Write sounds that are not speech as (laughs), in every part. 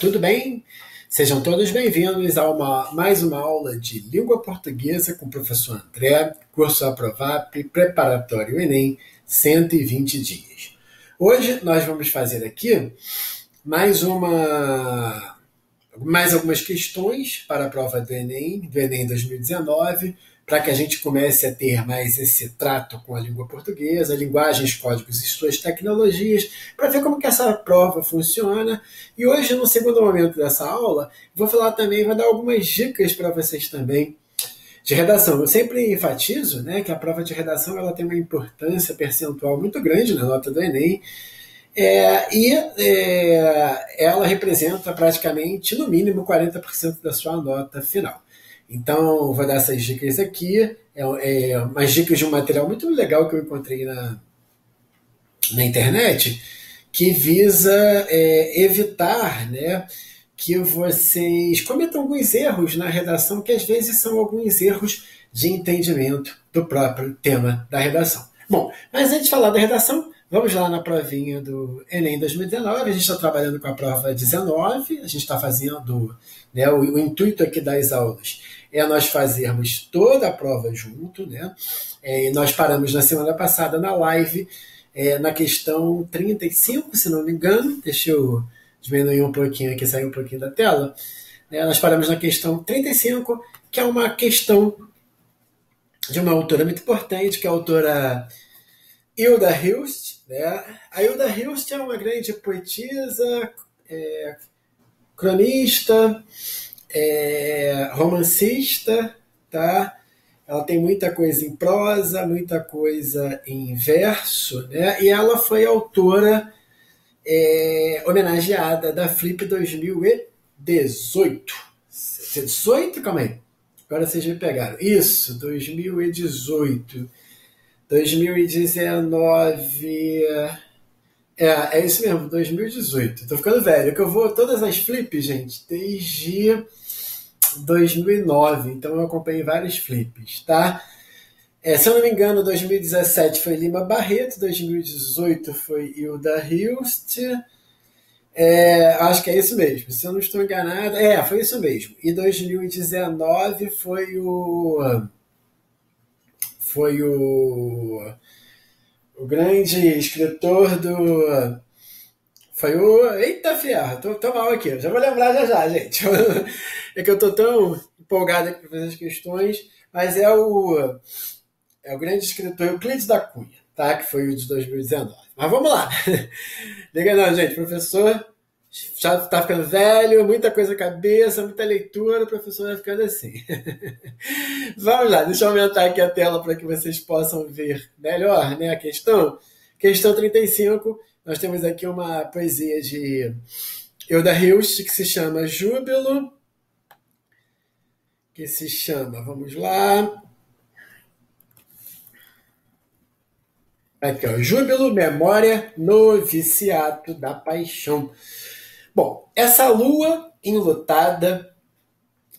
tudo bem? Sejam todos bem-vindos a uma, mais uma aula de língua portuguesa com o professor André, curso Aprovap, preparatório Enem, 120 dias. Hoje nós vamos fazer aqui mais uma mais algumas questões para a prova do Enem, do Enem 2019, para que a gente comece a ter mais esse trato com a língua portuguesa, linguagens, códigos e suas tecnologias, para ver como que essa prova funciona. E hoje, no segundo momento dessa aula, vou falar também, vou dar algumas dicas para vocês também de redação. Eu sempre enfatizo né, que a prova de redação ela tem uma importância percentual muito grande na nota do Enem, é, e é, ela representa praticamente, no mínimo, 40% da sua nota final. Então, vou dar essas dicas aqui. É, é, umas dicas de um material muito legal que eu encontrei na, na internet, que visa é, evitar né, que vocês cometam alguns erros na redação, que às vezes são alguns erros de entendimento do próprio tema da redação. Bom, mas antes de falar da redação, vamos lá na provinha do Enem 2019. A gente está trabalhando com a prova 19, a gente está fazendo né, o, o intuito aqui das aulas é nós fazermos toda a prova junto, né? É, nós paramos na semana passada na live é, na questão 35, se não me engano. Deixa eu diminuir um pouquinho aqui, sair um pouquinho da tela. É, nós paramos na questão 35, que é uma questão de uma autora muito importante, que é a autora Hilda Hilst. Né? A Hilda Hilst é uma grande poetisa, é, cronista, é romancista, tá? Ela tem muita coisa em prosa, muita coisa em verso, né? E ela foi autora é, homenageada da Flip 2018. 18? Calma aí. Agora vocês me pegaram. Isso, 2018. 2019. É, é isso mesmo, 2018. Tô ficando velho, que eu vou todas as flips, gente, desde 2009, então eu acompanhei vários flips, tá? É, se eu não me engano, 2017 foi Lima Barreto, 2018 foi Hilda Hilst. É, acho que é isso mesmo, se eu não estou enganado. É, foi isso mesmo. E 2019 foi o. Foi o. O grande escritor do foi o. Eita ferro, tô, tô mal aqui. Já vou lembrar já já, gente. (laughs) É que eu tô tão empolgado aqui para fazer as questões, mas é o. É o grande escritor Euclides da Cunha, tá? Que foi o de 2019. Mas vamos lá. (laughs) Liga não, gente. Professor já tá ficando velho, muita coisa na cabeça, muita leitura, o professor vai ficando assim. (laughs) Vamos lá, deixa eu aumentar aqui a tela para que vocês possam ver melhor né, a questão. Questão 35 nós temos aqui uma poesia de Euda Hilst que se chama Júbilo, que se chama, vamos lá. Aqui, ó, Júbilo, memória, noviciato da paixão. Bom, essa lua enlutada,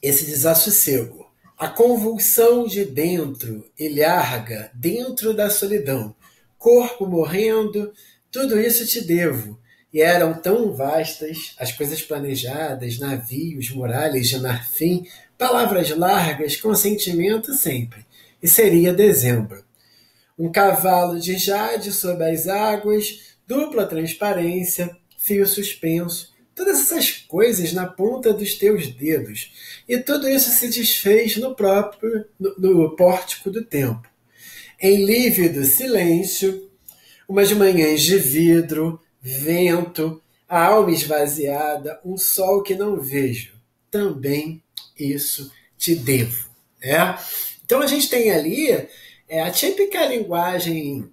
esse desassossego, a convulsão de dentro larga dentro da solidão, corpo morrendo, tudo isso te devo. E eram tão vastas as coisas planejadas, navios, muralhas de marfim, palavras largas, consentimento sempre. E seria dezembro. Um cavalo de jade sob as águas, dupla transparência, fio suspenso, todas essas coisas na ponta dos teus dedos. E tudo isso se desfez no próprio no, no pórtico do tempo. Em lívido silêncio, umas manhãs de vidro, vento, a alma esvaziada, um sol que não vejo. Também isso te devo. Né? Então a gente tem ali é, a típica linguagem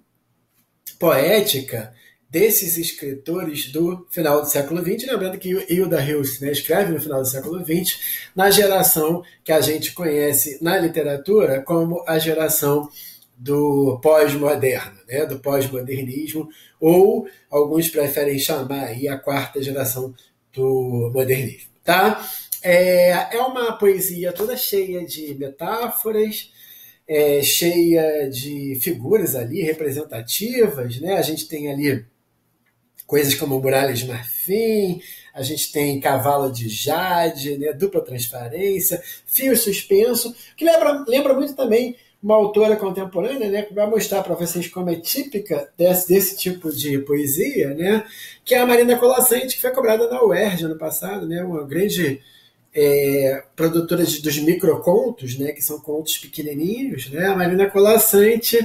poética desses escritores do final do século XX, lembrando que Hilda Hilst né, escreve no final do século XX, na geração que a gente conhece na literatura como a geração do pós-moderno, né, do pós-modernismo, ou alguns preferem chamar aí a quarta geração do modernismo. Tá? É, é uma poesia toda cheia de metáforas, é, cheia de figuras ali representativas. Né? A gente tem ali coisas como muralhas de marfim, a gente tem cavalo de jade, né? dupla transparência, fio suspenso, que lembra, lembra muito também uma autora contemporânea, né, que vai mostrar para vocês como é típica desse, desse tipo de poesia, né, que é a Marina Colassante, que foi cobrada na UERJ ano passado, né, uma grande é, produtora de, dos microcontos, né, que são contos pequenininhos. Né, a Marina Colassante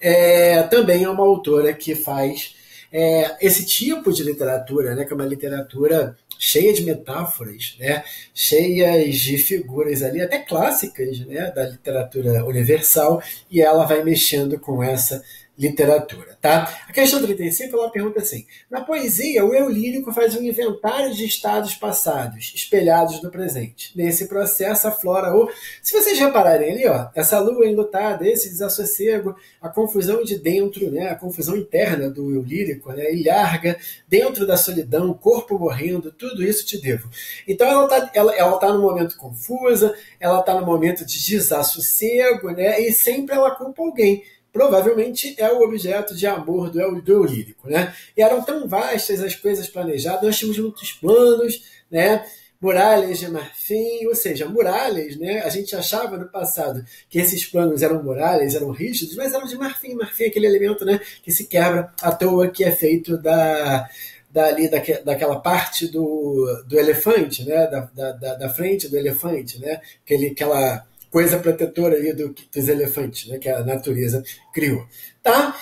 é, também é uma autora que faz é, esse tipo de literatura, né, que é uma literatura cheia de metáforas, né, cheias de figuras ali, até clássicas né, da literatura universal, e ela vai mexendo com essa literatura, tá? A questão 35, ela pergunta assim: na poesia, o eu lírico faz um inventário de estados passados, espelhados no presente. Nesse processo aflora o. Se vocês repararem ali, ó, essa lua enlutada, esse desassossego, a confusão de dentro, né, a confusão interna do eu lírico, né, ilharga, dentro da solidão, corpo morrendo, tudo isso te devo. Então ela tá, ela, ela tá no momento confusa, ela tá no momento de desassossego, né, e sempre ela culpa alguém provavelmente é o objeto de amor do, do lírico, né? E eram tão vastas as coisas planejadas, nós tínhamos muitos planos, né? Muralhas de marfim, ou seja, muralhas, né? A gente achava no passado que esses planos eram muralhas, eram rígidos, mas eram de marfim. Marfim é aquele elemento, né? Que se quebra à toa, que é feito da, dali daque, daquela parte do, do elefante, né? Da, da, da frente do elefante, né? Aquele, aquela coisa protetora ali do, dos elefantes, né, que a natureza criou. Tá?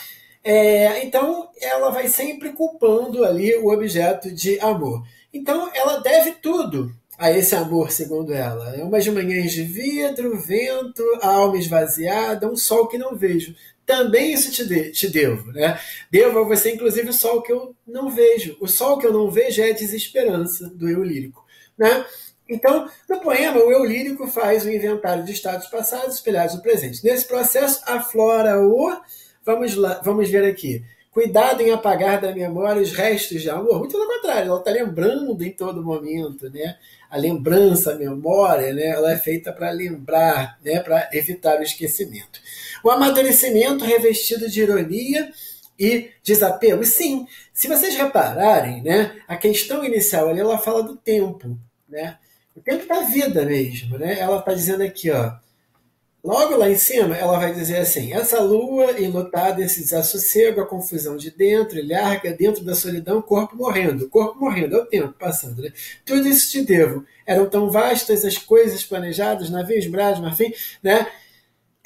É, então, ela vai sempre culpando ali o objeto de amor. Então, ela deve tudo a esse amor, segundo ela. É umas manhãs de vidro, vento, a alma esvaziada, um sol que não vejo. Também isso te, de, te devo. Né? Devo a você, inclusive, o sol que eu não vejo. O sol que eu não vejo é a desesperança do eu lírico. Né? Então, no poema, o eu lírico faz o inventário de estados passados espelhados no presente. Nesse processo, aflora o. Vamos, lá, vamos ver aqui. Cuidado em apagar da memória os restos de amor. Muito pelo contrário, ela está lembrando em todo momento, né? A lembrança, a memória, né? Ela é feita para lembrar, né? Para evitar o esquecimento. O amadurecimento revestido de ironia e desapego. Sim, se vocês repararem, né? A questão inicial ali, ela fala do tempo, né? O tempo da vida mesmo, né? Ela está dizendo aqui, ó. Logo lá em cima, ela vai dizer assim: essa lua enlutada, esse desassossego, a confusão de dentro, larga dentro da solidão, corpo morrendo. Corpo morrendo, é o tempo passando, né? Tudo isso te devo. Eram tão vastas as coisas planejadas, navios, braços, marfim, né?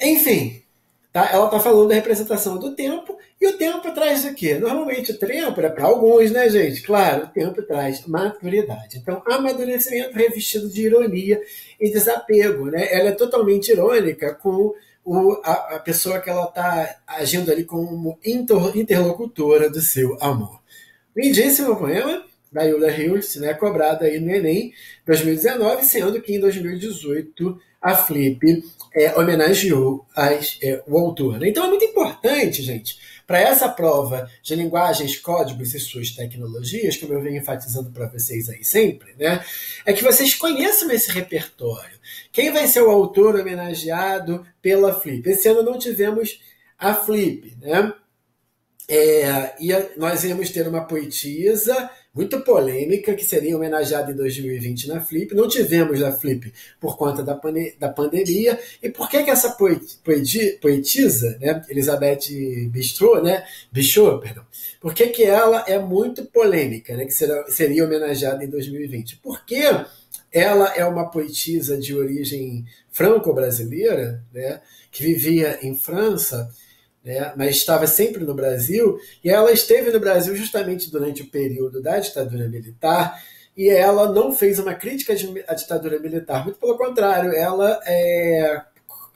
Enfim, tá? ela está falando da representação do tempo e o tempo traz o quê? Normalmente o tempo é para alguns, né, gente? Claro, o tempo traz maturidade. Então, amadurecimento revestido de ironia e desapego, né? Ela é totalmente irônica com o, a, a pessoa que ela está agindo ali como inter, interlocutora do seu amor. Lindíssimo poema da Yulia Hills, né, cobrado aí no Enem 2019, sendo que em 2018 a Flip é, homenageou as, é, o autor. Né? Então é muito importante, gente, para essa prova de linguagens, códigos e suas tecnologias, como eu venho enfatizando para vocês aí sempre, né, é que vocês conheçam esse repertório. Quem vai ser o autor homenageado pela Flip? Esse ano não tivemos a Flip, né? É, e nós íamos ter uma poetisa muito polêmica que seria homenageada em 2020 na Flip. Não tivemos a Flip por conta da, pane da pandemia. E por que, que essa poeti poetisa, né, Elizabeth Bistrot, né, Bichot, perdão, por que, que ela é muito polêmica, né, que será, seria homenageada em 2020? Porque ela é uma poetisa de origem franco-brasileira, né, que vivia em França né, mas estava sempre no Brasil, e ela esteve no Brasil justamente durante o período da ditadura militar, e ela não fez uma crítica à ditadura militar, muito pelo contrário, ela é,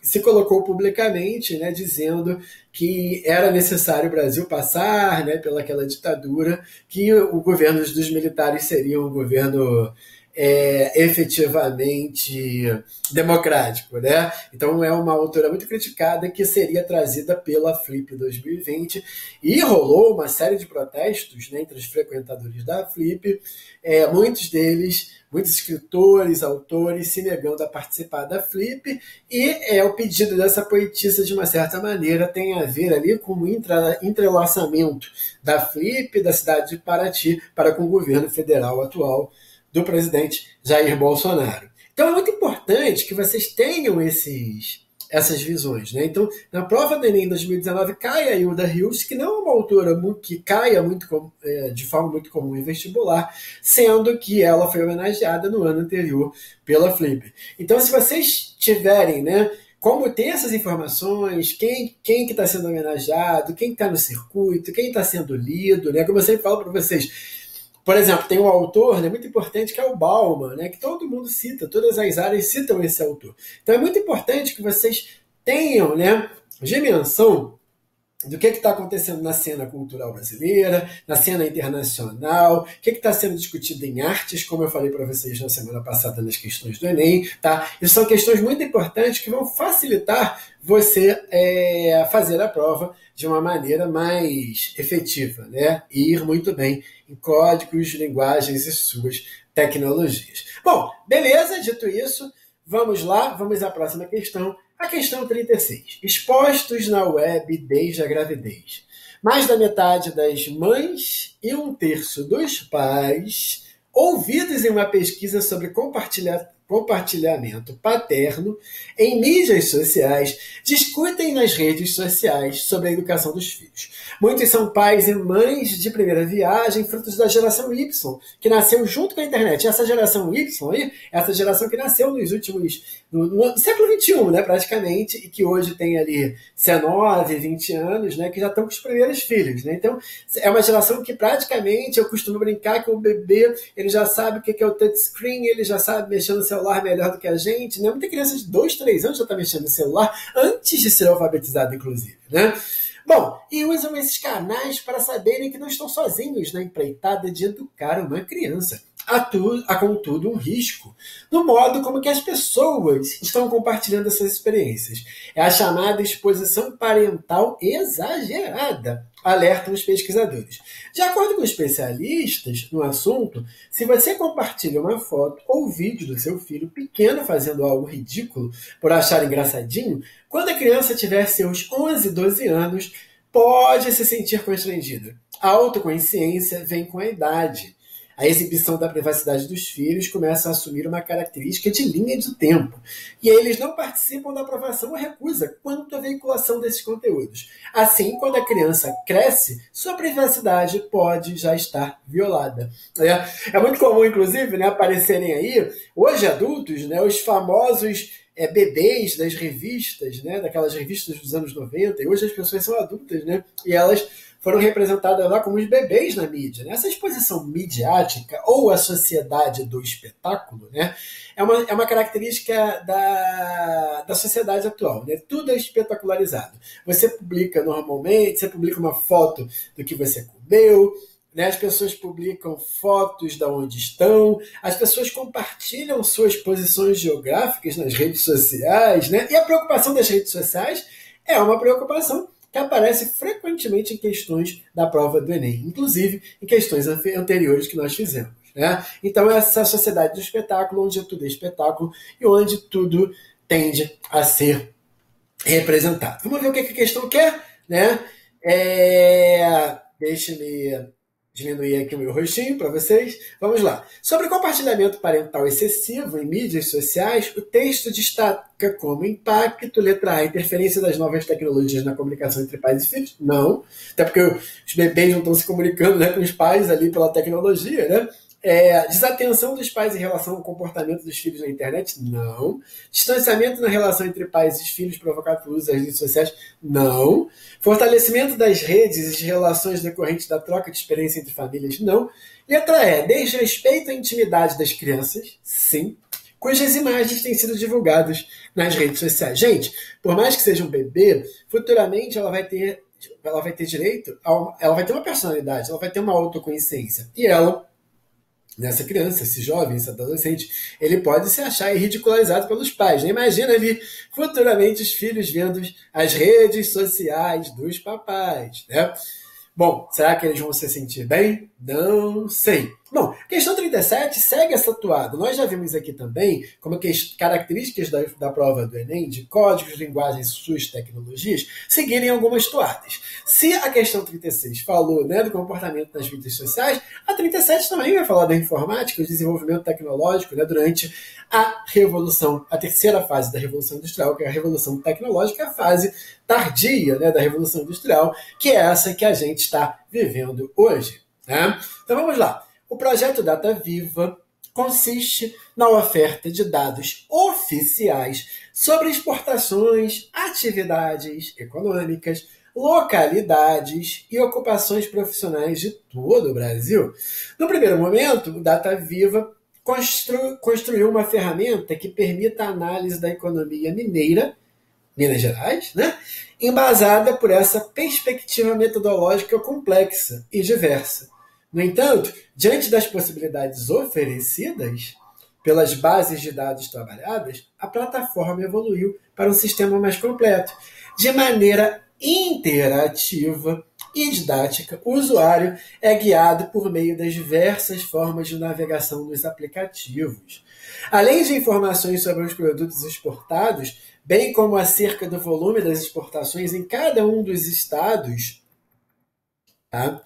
se colocou publicamente né, dizendo que era necessário o Brasil passar né, ditadura, que o governo dos militares seria um governo é, efetivamente democrático, né? Então é uma autora muito criticada que seria trazida pela Flip 2020 e rolou uma série de protestos né, entre os frequentadores da Flip, é, muitos deles, muitos escritores, autores se negando a participar da Flip. E é o pedido dessa poetisa de uma certa maneira tem a ver ali com o entrelaçamento da Flip da cidade de Paraty para com o governo federal atual do presidente Jair Bolsonaro. Então é muito importante que vocês tenham esses essas visões. Né? Então, na prova do Enem 2019, cai a Hilda Rios, que não é uma autora que caia muito é, de forma muito comum em vestibular, sendo que ela foi homenageada no ano anterior pela Flip. Então, se vocês tiverem, né, como ter essas informações, quem, quem que está sendo homenageado, quem está no circuito, quem está sendo lido, né? Como eu sempre falo para vocês, por exemplo, tem um autor né, muito importante que é o Bauman, né, que todo mundo cita, todas as áreas citam esse autor. Então é muito importante que vocês tenham né, dimensão do que está acontecendo na cena cultural brasileira, na cena internacional, o que está sendo discutido em artes, como eu falei para vocês na semana passada nas questões do Enem. Tá? Isso são questões muito importantes que vão facilitar você é, fazer a prova de uma maneira mais efetiva, né? E ir muito bem em códigos, linguagens e suas tecnologias. Bom, beleza, dito isso, vamos lá, vamos à próxima questão. A questão 36. Expostos na web desde a gravidez. Mais da metade das mães e um terço dos pais, ouvidos em uma pesquisa sobre compartilhamento compartilhamento paterno em mídias sociais discutem nas redes sociais sobre a educação dos filhos. Muitos são pais e mães de primeira viagem, frutos da geração Y, que nasceu junto com a internet. Essa geração Y essa geração que nasceu nos últimos. no, no século XXI, né, praticamente, e que hoje tem ali 19, 20 anos, né, que já estão com os primeiros filhos. Né? Então, é uma geração que praticamente, eu costumo brincar que o bebê ele já sabe o que é o touchscreen, ele já sabe mexer no celular melhor do que a gente. Né? Muita criança de 2, 3 anos já está mexendo no celular, antes de ser alfabetizado, inclusive. Né? Bom, e usam esses canais para saberem que não estão sozinhos na empreitada de educar uma criança. Há, tu, há contudo um risco no modo como que as pessoas estão compartilhando essas experiências. É a chamada exposição parental exagerada, alertam os pesquisadores. De acordo com especialistas no assunto, se você compartilha uma foto ou vídeo do seu filho pequeno fazendo algo ridículo por achar engraçadinho, quando a criança tiver seus 11, 12 anos, pode se sentir constrangida. A autoconsciência vem com a idade a exibição da privacidade dos filhos começa a assumir uma característica de linha de tempo, e eles não participam da aprovação ou recusa quanto à veiculação desses conteúdos. Assim, quando a criança cresce, sua privacidade pode já estar violada. É, é muito comum, inclusive, né, aparecerem aí, hoje adultos, né, os famosos é, bebês das revistas, né, daquelas revistas dos anos 90, e hoje as pessoas são adultas, né, e elas foram representadas lá como os bebês na mídia. Né? Essa exposição midiática ou a sociedade do espetáculo né, é, uma, é uma característica da, da sociedade atual. Né? Tudo é espetacularizado. Você publica normalmente, você publica uma foto do que você comeu, né? as pessoas publicam fotos de onde estão, as pessoas compartilham suas posições geográficas nas redes sociais, né? e a preocupação das redes sociais é uma preocupação que aparece frequentemente em questões da prova do Enem, inclusive em questões anteriores que nós fizemos. Né? Então, essa sociedade do espetáculo, onde tudo é espetáculo e onde tudo tende a ser representado. Vamos ver o que a questão quer? Né? É... Deixe-me diminuir aqui o meu rostinho para vocês. Vamos lá. Sobre compartilhamento parental excessivo em mídias sociais, o texto destaca como impacto, letra A, interferência das novas tecnologias na comunicação entre pais e filhos? Não. Até porque os bebês não estão se comunicando né, com os pais ali pela tecnologia, né? É, desatenção dos pais em relação ao comportamento dos filhos na internet? Não. Distanciamento na relação entre pais e filhos provocado pelo uso das redes sociais? Não. Fortalecimento das redes e de relações decorrentes da troca de experiência entre famílias? Não. Letra E. Desrespeito à intimidade das crianças? Sim. Cujas imagens têm sido divulgadas nas redes sociais. Gente, por mais que seja um bebê, futuramente ela vai ter, ela vai ter direito, a, ela vai ter uma personalidade, ela vai ter uma autoconsciência. E ela nessa criança, esse jovem, esse adolescente, ele pode se achar ridicularizado pelos pais. Né? Imagina ali futuramente os filhos vendo as redes sociais dos papais. Né? Bom, será que eles vão se sentir bem? Não sei. Bom, questão 37 segue essa toada. Nós já vimos aqui também como que as características da, da prova do Enem, de códigos, linguagens suas tecnologias, seguirem algumas toadas. Se a questão 36 falou né, do comportamento das vidas sociais, a 37 também vai falar da informática, do desenvolvimento tecnológico né, durante a revolução, a terceira fase da Revolução Industrial, que é a Revolução Tecnológica, a fase tardia né, da Revolução Industrial, que é essa que a gente está vivendo hoje. Né? Então vamos lá. O projeto Data Viva consiste na oferta de dados oficiais sobre exportações, atividades econômicas, localidades e ocupações profissionais de todo o Brasil. No primeiro momento, o Data Viva constru construiu uma ferramenta que permita a análise da economia mineira, Minas Gerais, né? embasada por essa perspectiva metodológica complexa e diversa no entanto, diante das possibilidades oferecidas pelas bases de dados trabalhadas, a plataforma evoluiu para um sistema mais completo. De maneira interativa e didática, o usuário é guiado por meio das diversas formas de navegação nos aplicativos. Além de informações sobre os produtos exportados, bem como acerca do volume das exportações em cada um dos estados, tá?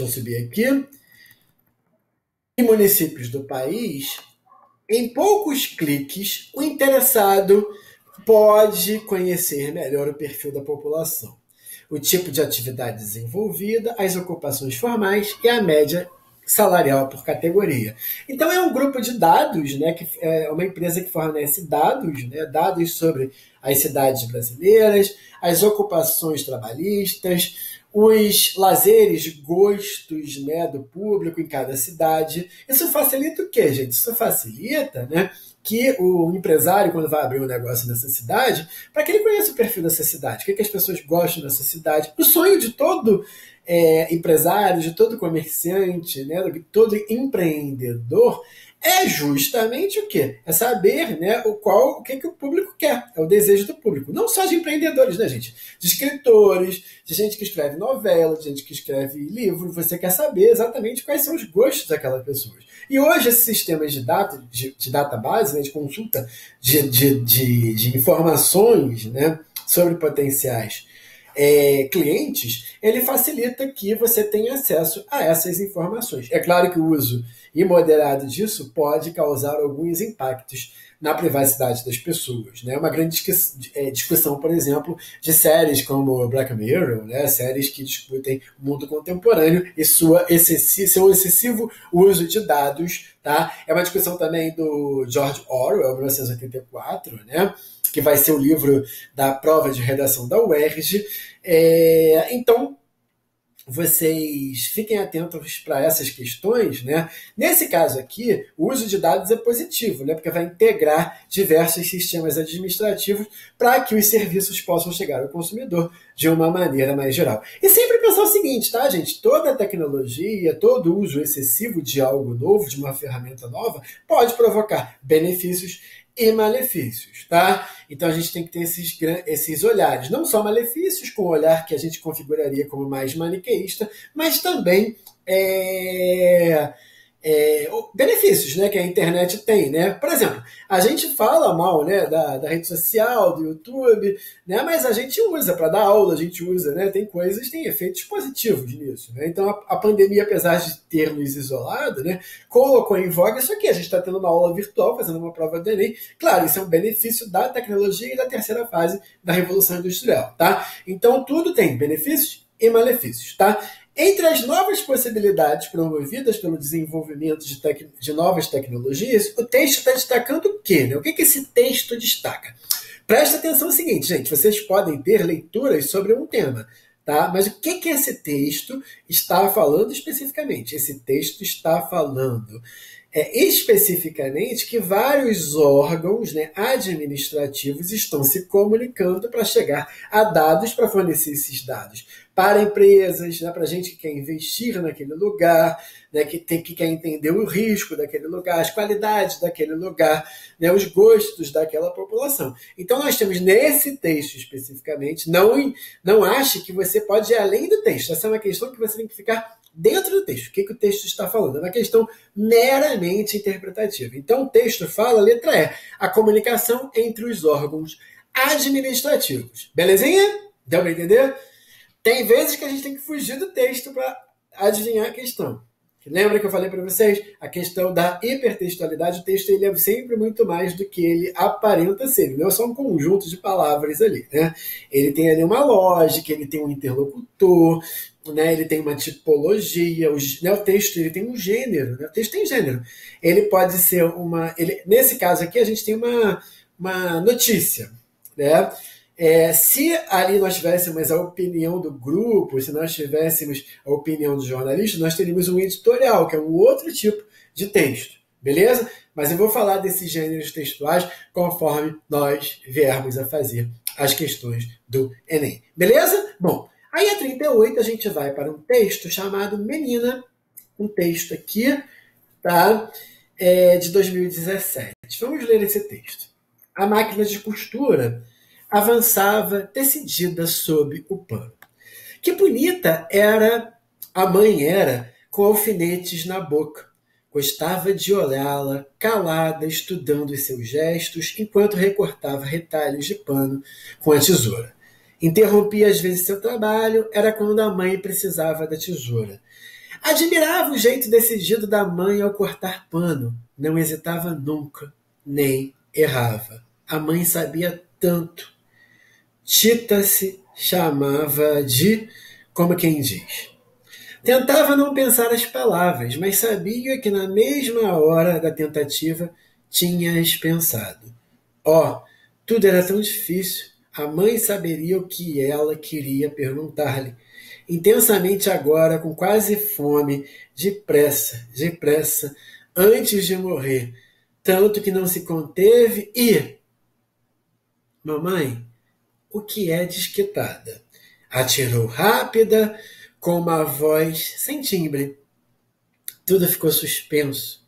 Deixa eu subir aqui. Em municípios do país, em poucos cliques, o interessado pode conhecer melhor o perfil da população, o tipo de atividade desenvolvida, as ocupações formais e a média salarial por categoria. Então é um grupo de dados, né, que é uma empresa que fornece dados, né, dados sobre as cidades brasileiras, as ocupações trabalhistas, os lazeres, gostos né, do público em cada cidade. Isso facilita o quê, gente? Isso facilita né, que o empresário, quando vai abrir um negócio nessa cidade, para que ele conheça o perfil dessa cidade, o que, que as pessoas gostam dessa cidade. O sonho de todo é, empresário, de todo comerciante, né, de todo empreendedor é justamente o quê? É saber né, o qual o que, que o público quer, é o desejo do público. Não só de empreendedores, né, gente? De escritores, de gente que escreve novela, de gente que escreve livro. Você quer saber exatamente quais são os gostos daquelas pessoas. E hoje esses sistemas de data, de, de database, né, de consulta de, de, de, de informações né, sobre potenciais é, clientes, ele facilita que você tenha acesso a essas informações. É claro que o uso imoderado disso pode causar alguns impactos na privacidade das pessoas. Né? Uma grande é, discussão, por exemplo, de séries como Black Mirror, né? séries que discutem o mundo contemporâneo e sua excessi seu excessivo uso de dados. Tá? É uma discussão também do George Orwell, 1984, né? Que vai ser o livro da prova de redação da UERJ. É, então, vocês fiquem atentos para essas questões, né? Nesse caso aqui, o uso de dados é positivo, né? Porque vai integrar diversos sistemas administrativos para que os serviços possam chegar ao consumidor de uma maneira mais geral. E sempre pensar o seguinte, tá, gente? Toda tecnologia, todo uso excessivo de algo novo, de uma ferramenta nova, pode provocar benefícios e malefícios, tá? Então a gente tem que ter esses, esses olhares, não só malefícios, com o olhar que a gente configuraria como mais maniqueísta, mas também é, é, benefícios né, que a internet tem. Né? Por exemplo, a gente fala mal né, da, da rede social, do YouTube, né, mas a gente usa para dar aula, a gente usa, né, tem coisas, tem efeitos positivos nisso. Né? Então a, a, pandemia, apesar de ter nos isolado, né, colocou em voga isso aqui. A gente está tendo uma aula virtual, fazendo uma prova do Enem. Claro, isso é um benefício da tecnologia e da terceira fase da Revolução Industrial. Tá? Então tudo tem benefícios e malefícios. Tá? Entre as novas possibilidades promovidas pelo desenvolvimento de, de novas tecnologias, o texto está destacando o quê? Né? O que, que esse texto destaca? Presta atenção no seguinte, gente: vocês podem ter leituras sobre um tema, tá? Mas o que, que esse texto está falando especificamente? Esse texto está falando é, especificamente que vários órgãos né, administrativos estão se comunicando para chegar a dados para fornecer esses dados para empresas, né, para gente que quer investir naquele lugar, né, que, tem, que quer entender o risco daquele lugar, as qualidades daquele lugar, né, os gostos daquela população. Então nós temos nesse texto especificamente, não, não ache que você pode ir além do texto. Essa é uma questão que você tem que ficar dentro do texto. O que, que o texto está falando? É uma questão meramente interpretativa. Então, o texto fala, letra E, a comunicação entre os órgãos administrativos. Belezinha? Deu para entender? Tem vezes que a gente tem que fugir do texto para adivinhar a questão. Lembra que eu falei para vocês? A questão da hipertextualidade, o texto ele é sempre muito mais do que ele aparenta ser. Não é só um conjunto de palavras ali. Né? Ele tem ali uma lógica, ele tem um interlocutor, né? ele tem uma tipologia. O, né? o texto ele tem um gênero. Né? O texto tem gênero. Ele pode ser uma. Ele, nesse caso aqui, a gente tem uma, uma notícia. Né? É, se ali nós tivéssemos a opinião do grupo, se nós tivéssemos a opinião do jornalista, nós teríamos um editorial, que é um outro tipo de texto, beleza? Mas eu vou falar desses gêneros textuais conforme nós viermos a fazer as questões do Enem, beleza? Bom, aí a 38 a gente vai para um texto chamado Menina, um texto aqui, tá? É, de 2017. Vamos ler esse texto. A máquina de costura avançava decidida sob o pano. Que bonita era a mãe era com alfinetes na boca. Gostava de olhá-la, calada, estudando os seus gestos, enquanto recortava retalhos de pano com a tesoura. Interrompia às vezes seu trabalho, era quando a mãe precisava da tesoura. Admirava o jeito decidido da mãe ao cortar pano. Não hesitava nunca, nem errava. A mãe sabia tanto Tita se chamava de, como quem diz. Tentava não pensar as palavras, mas sabia que na mesma hora da tentativa tinhas pensado. Oh, tudo era tão difícil. A mãe saberia o que ela queria perguntar-lhe. Intensamente agora, com quase fome, depressa, depressa, antes de morrer, tanto que não se conteve e. Mamãe, o que é desquitada. Atirou rápida, com uma voz sem timbre. Tudo ficou suspenso.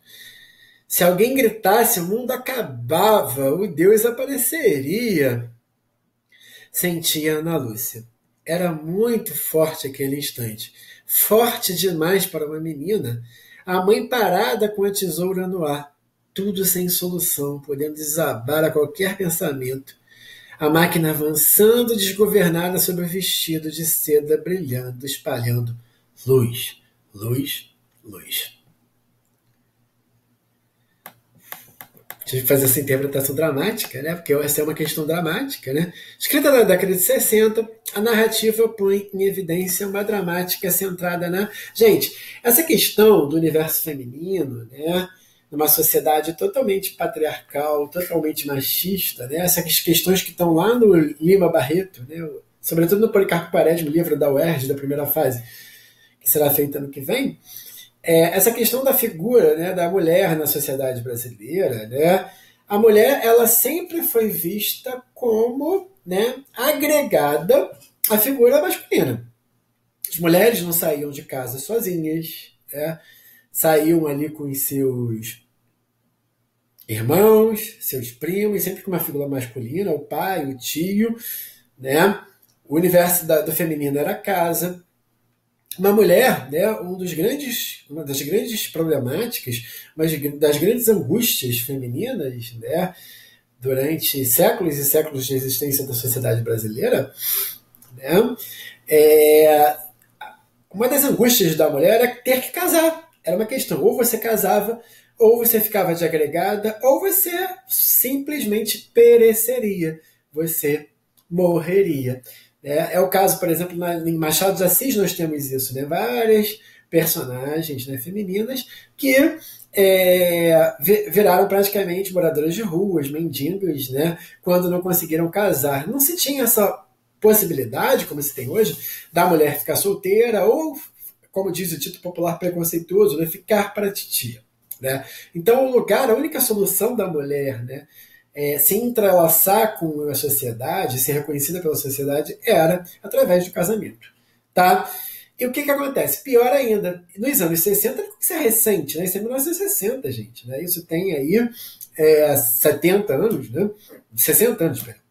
Se alguém gritasse, o mundo acabava, o Deus apareceria. Sentia Ana Lúcia. Era muito forte aquele instante. Forte demais para uma menina. A mãe parada com a tesoura no ar. Tudo sem solução, podendo desabar a qualquer pensamento a máquina avançando desgovernada sobre o vestido de seda brilhando, espalhando luz, luz, luz. Tive que fazer essa interpretação dramática, né? Porque essa é uma questão dramática, né? Escrita na década de 60, a narrativa põe em evidência uma dramática centrada na. Gente, essa questão do universo feminino, né? Numa sociedade totalmente patriarcal, totalmente machista, né? essas questões que estão lá no Lima Barreto, né? sobretudo no Policarpo Quaresma, livro da UERJ, da primeira fase, que será feita ano que vem, é essa questão da figura né, da mulher na sociedade brasileira, né? a mulher ela sempre foi vista como né, agregada à figura masculina. As mulheres não saíam de casa sozinhas, né? Saíam ali com os seus irmãos, seus primos, sempre com uma figura masculina, o pai, o tio, né? O universo da, do feminino era a casa. Uma mulher, né, um dos grandes, uma das grandes problemáticas, mas das grandes angústias femininas, né, durante séculos e séculos de existência da sociedade brasileira, né, é, uma das angústias da mulher era ter que casar. Era uma questão, ou você casava ou você ficava de agregada, ou você simplesmente pereceria, você morreria. É, é o caso, por exemplo, na, em Machado de Assis nós temos isso, né? várias personagens né, femininas que é, viraram praticamente moradoras de ruas, mendigos, né, quando não conseguiram casar. Não se tinha essa possibilidade, como se tem hoje, da mulher ficar solteira ou, como diz o título popular preconceituoso, né, ficar para titia. Né? Então, o lugar, a única solução da mulher né, é, se entrelaçar com a sociedade, ser reconhecida pela sociedade, era através do casamento. Tá? E o que, que acontece? Pior ainda, nos anos 60, isso é recente, né? isso é 1960, gente. Né? Isso tem aí é, 70 anos, né? 60 anos, pera.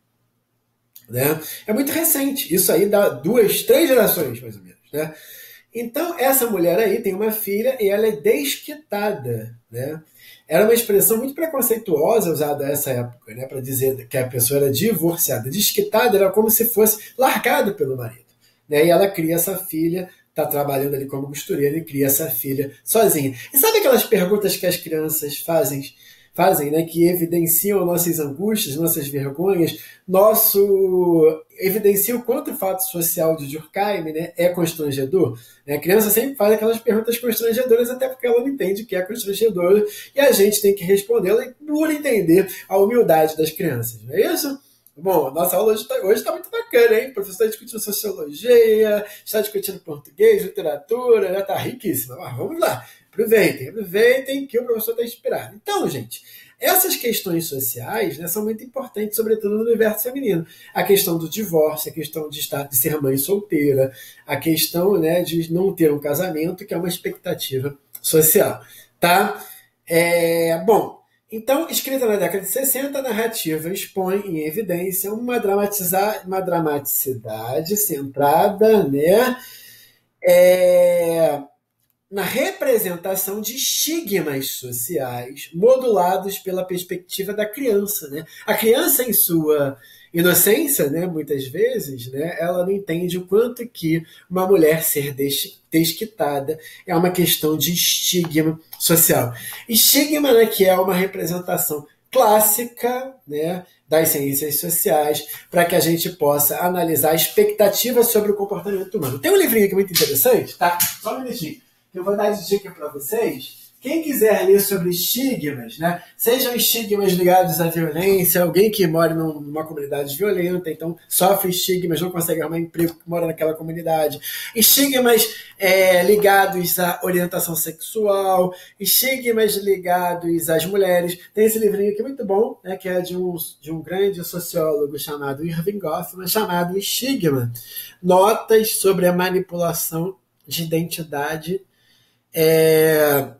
Né? É muito recente. Isso aí dá duas, três gerações, mais ou menos. Né? Então, essa mulher aí tem uma filha e ela é desquitada, né? Era uma expressão muito preconceituosa usada nessa época, né? Para dizer que a pessoa era divorciada. Desquitada era como se fosse largada pelo marido. Né? E ela cria essa filha, está trabalhando ali como costureira e cria essa filha sozinha. E sabe aquelas perguntas que as crianças fazem fazem, né, que evidenciam nossas angústias, nossas vergonhas, nosso evidencia o quanto o fato social de Durkheim né, é constrangedor. Né? A criança sempre faz aquelas perguntas constrangedoras, até porque ela não entende o que é constrangedor, e a gente tem que respondê-la por entender a humildade das crianças. Não é isso? Bom, nossa aula hoje está tá muito bacana, hein? O professor está discutindo sociologia, está discutindo português, literatura, está riquíssima. Mas vamos lá. Aproveitem, aproveitem que o professor está inspirado. Então, gente, essas questões sociais né, são muito importantes, sobretudo no universo feminino. A questão do divórcio, a questão de, estar, de ser mãe solteira, a questão né, de não ter um casamento, que é uma expectativa social. Tá? É, bom, então, escrita na década de 60, a narrativa expõe em evidência uma, dramatiza uma dramaticidade centrada né, é, na representação de estigmas sociais modulados pela perspectiva da criança. Né? A criança, em sua inocência, né, muitas vezes, né, ela não entende o quanto que uma mulher ser desquitada é uma questão de estigma social. Estigma né, que é uma representação clássica né, das ciências sociais para que a gente possa analisar expectativas sobre o comportamento humano. Tem um livrinho aqui muito interessante, tá? Só um minutinho eu vou dar de dica para vocês. Quem quiser ler sobre estigmas, né? Sejam estigmas ligados à violência, alguém que mora numa comunidade violenta, então sofre estigmas, não consegue arrumar emprego, mora naquela comunidade. Estigmas é, ligados à orientação sexual, estigmas ligados às mulheres. Tem esse livrinho aqui muito bom, né? Que é de um, de um grande sociólogo chamado Irving Goffman, chamado Estigma. Notas sobre a manipulação de identidade é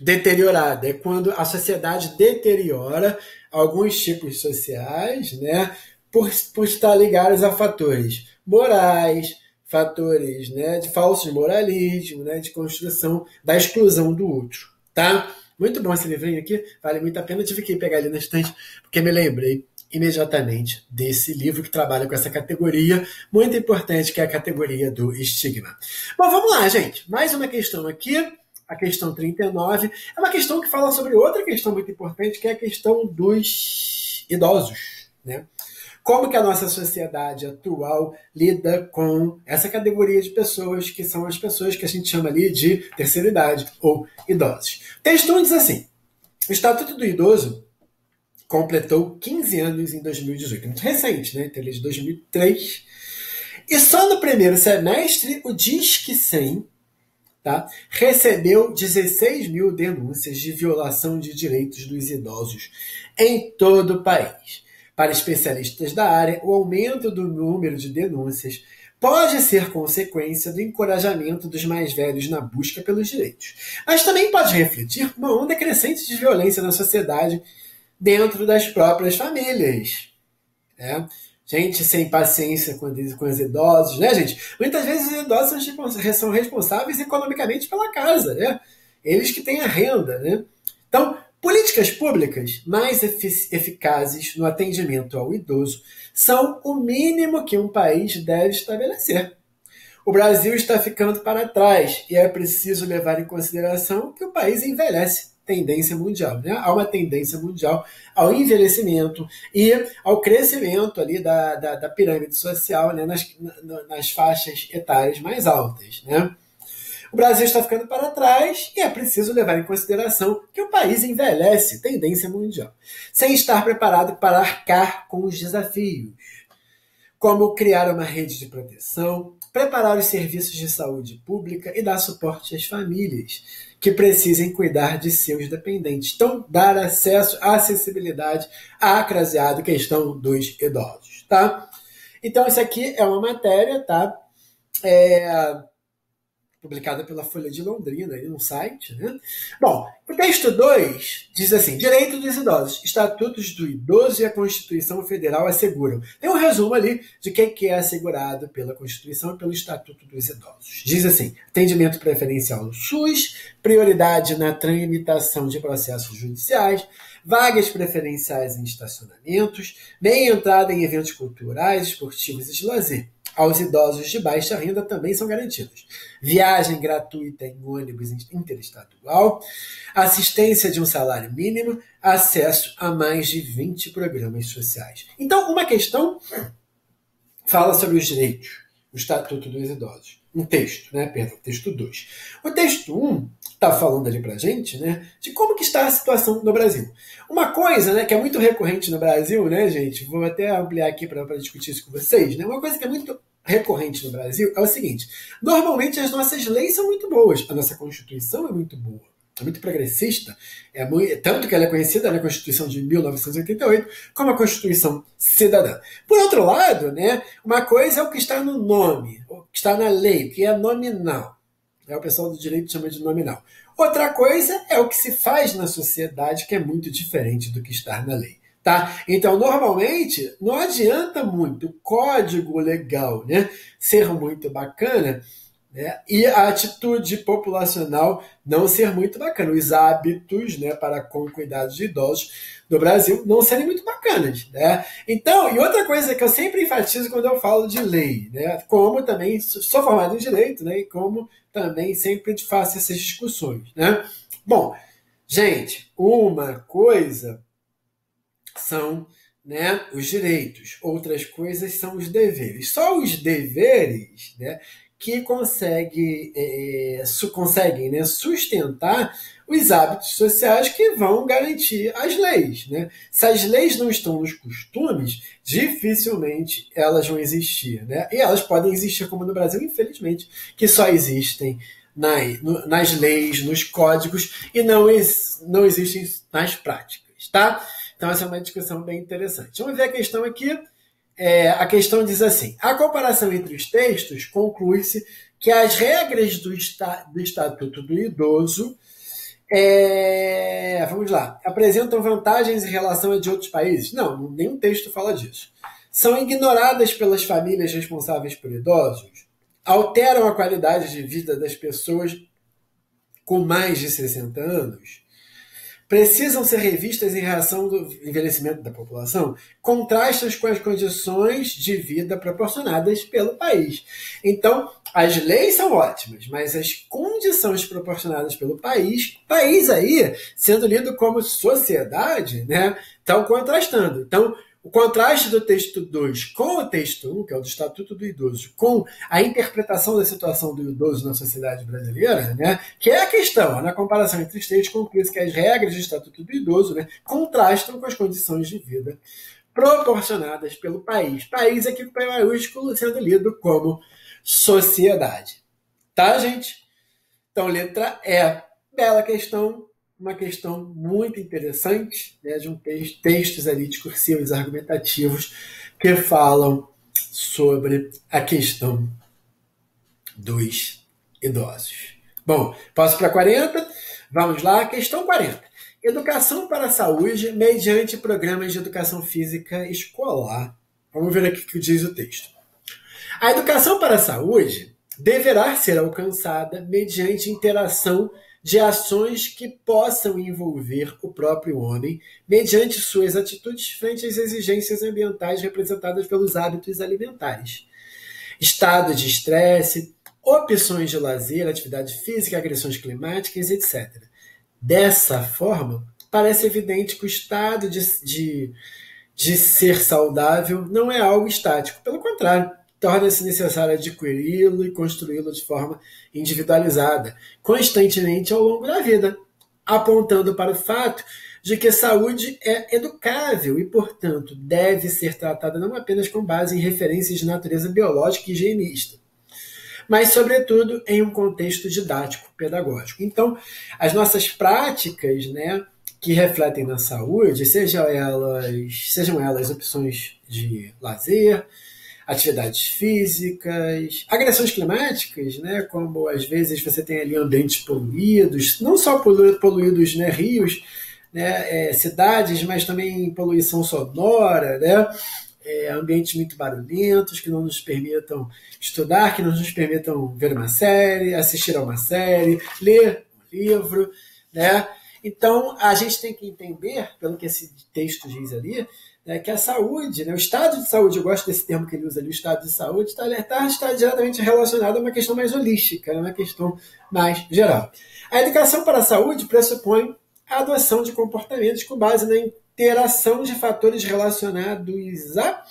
deteriorada. É quando a sociedade deteriora alguns tipos sociais, né, por, por estar ligados a fatores morais, fatores né, de falso moralismo, né, de construção da exclusão do outro. Tá? Muito bom esse livrinho aqui, vale muito a pena. Eu tive que pegar ali na estante, porque me lembrei imediatamente desse livro que trabalha com essa categoria muito importante, que é a categoria do estigma. Bom, vamos lá, gente. Mais uma questão aqui, a questão 39. É uma questão que fala sobre outra questão muito importante, que é a questão dos idosos, né? Como que a nossa sociedade atual lida com essa categoria de pessoas que são as pessoas que a gente chama ali de terceira idade ou idosos. Texto diz assim: o Estatuto do Idoso completou 15 anos em 2018. Muito recente, né? Então, ele é de 2003. E só no primeiro semestre, o Disque 100 tá, recebeu 16 mil denúncias de violação de direitos dos idosos em todo o país. Para especialistas da área, o aumento do número de denúncias pode ser consequência do encorajamento dos mais velhos na busca pelos direitos, mas também pode refletir uma onda crescente de violência na sociedade dentro das próprias famílias. Né? Gente sem paciência com, com os idosos, né, gente? Muitas vezes os idosos são responsáveis economicamente pela casa, né? Eles que têm a renda, né? Então, políticas públicas mais eficazes no atendimento ao idoso são o mínimo que um país deve estabelecer. O Brasil está ficando para trás e é preciso levar em consideração que o país envelhece tendência mundial. Né? Há uma tendência mundial ao envelhecimento e ao crescimento ali da, da, da pirâmide social né? nas, nas faixas etárias mais altas. Né? O Brasil está ficando para trás e é preciso levar em consideração que o país envelhece, tendência mundial, sem estar preparado para arcar com os desafios, como criar uma rede de proteção, preparar os serviços de saúde pública e dar suporte às famílias que precisem cuidar de seus dependentes. Então, dar acesso, acessibilidade à craseada questão dos idosos, tá? Então, isso aqui é uma matéria, tá? É, publicada pela Folha de Londrina, aí no site. Né? Bom, o texto 2 diz assim: Direito dos idosos, estatutos do idoso e a Constituição Federal asseguram. Tem um resumo ali de o que é assegurado pela Constituição e pelo Estatuto dos Idosos. Diz assim: atendimento preferencial no SUS, prioridade na tramitação de processos judiciais, vagas preferenciais em estacionamentos, meia entrada em eventos culturais, esportivos e de lazer aos idosos de baixa renda também são garantidos. Viagem gratuita em ônibus interestadual, assistência de um salário mínimo, acesso a mais de 20 programas sociais. Então, uma questão fala sobre os direitos, o Estatuto dos Idosos. Um texto, né? Perdão, texto 2. O texto 1 um está falando ali pra gente, né? De como que está a situação no Brasil. Uma coisa, né, que é muito recorrente no Brasil, né, gente? Vou até ampliar aqui para discutir isso com vocês, né? Uma coisa que é muito recorrente no Brasil é o seguinte: normalmente as nossas leis são muito boas, a nossa Constituição é muito boa, é muito progressista, é muito, tanto que ela é conhecida na Constituição de 1988 como a Constituição Cidadã. Por outro lado, né, uma coisa é o que está no nome, o que está na lei, que é nominal. É o pessoal do direito chama de nominal. Outra coisa é o que se faz na sociedade, que é muito diferente do que está na lei. Tá? Então, normalmente, não adianta muito o código legal né, ser muito bacana né, e a atitude populacional não ser muito bacana. Os hábitos né, para com cuidados de idosos do Brasil não serem muito bacanas. Né? Então, e outra coisa que eu sempre enfatizo quando eu falo de lei, né, como também sou formado em direito, né, e como também sempre faço essas discussões. Né? Bom, gente, uma coisa são né, os direitos, outras coisas são os deveres. Só os deveres né, que consegue, é, su, conseguem né, sustentar os hábitos sociais que vão garantir as leis. Né? Se as leis não estão nos costumes, dificilmente elas vão existir. Né? E elas podem existir, como no Brasil, infelizmente, que só existem nas, nas leis, nos códigos e não, não existem nas práticas. Tá? Então, essa é uma discussão bem interessante. Vamos ver a questão aqui. É, a questão diz assim: a comparação entre os textos conclui-se que as regras do, esta, do Estatuto do Idoso é, vamos lá, apresentam vantagens em relação a de outros países? Não, nenhum texto fala disso. São ignoradas pelas famílias responsáveis por idosos? Alteram a qualidade de vida das pessoas com mais de 60 anos? Precisam ser revistas em relação ao envelhecimento da população, contrastam com as condições de vida proporcionadas pelo país. Então, as leis são ótimas, mas as condições proporcionadas pelo país, país aí, sendo lido como sociedade, né, estão contrastando. Então, o contraste do texto 2 com o texto 1, um, que é o do Estatuto do Idoso, com a interpretação da situação do idoso na sociedade brasileira, né, que é a questão, na comparação entre os textos, conclui que as regras do Estatuto do Idoso né, contrastam com as condições de vida proporcionadas pelo país. País aqui com o maiúsculo sendo lido como sociedade. Tá, gente? Então, letra E. Bela questão, uma questão muito interessante, né, de um texto, textos ali discursivos, argumentativos, que falam sobre a questão dos idosos. Bom, passo para 40. Vamos lá, questão 40. Educação para a saúde mediante programas de educação física escolar. Vamos ver aqui o que diz o texto. A educação para a saúde deverá ser alcançada mediante interação de ações que possam envolver o próprio homem mediante suas atitudes frente às exigências ambientais representadas pelos hábitos alimentares. Estado de estresse, opções de lazer, atividade física, agressões climáticas, etc. Dessa forma, parece evidente que o estado de, de, de ser saudável não é algo estático. Pelo contrário, torna-se necessário adquiri-lo e construí-lo de forma individualizada, constantemente ao longo da vida, apontando para o fato de que saúde é educável e, portanto, deve ser tratada não apenas com base em referências de natureza biológica e higienista, mas, sobretudo, em um contexto didático, pedagógico. Então, as nossas práticas, né, que refletem na saúde, sejam elas, sejam elas opções de lazer, atividades físicas, agressões climáticas, né, como às vezes você tem ali ambientes poluídos, não só poluídos, né, rios, né, é, cidades, mas também poluição sonora, né, é, ambientes muito barulhentos que não nos permitam estudar, que não nos permitam ver uma série, assistir a uma série, ler um livro, né? Então a gente tem que entender, pelo que esse texto diz ali, né, que a saúde, né, o estado de saúde, eu gosto desse termo que ele usa ali, o estado de saúde, está, está, está diretamente relacionado a uma questão mais holística, né, uma questão mais geral. A educação para a saúde pressupõe a adoção de comportamentos com base na interação de fatores relacionados a.